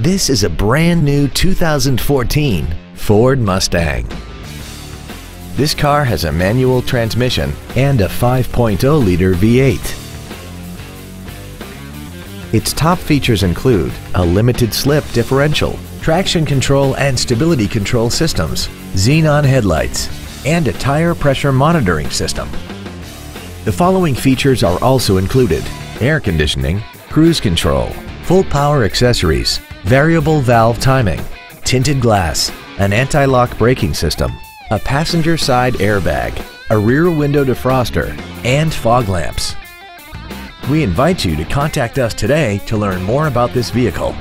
This is a brand new 2014 Ford Mustang. This car has a manual transmission and a 5.0-liter V8. Its top features include a limited slip differential, traction control and stability control systems, xenon headlights, and a tire pressure monitoring system. The following features are also included air conditioning, cruise control, full power accessories, variable valve timing, tinted glass, an anti-lock braking system, a passenger side airbag, a rear window defroster, and fog lamps. We invite you to contact us today to learn more about this vehicle.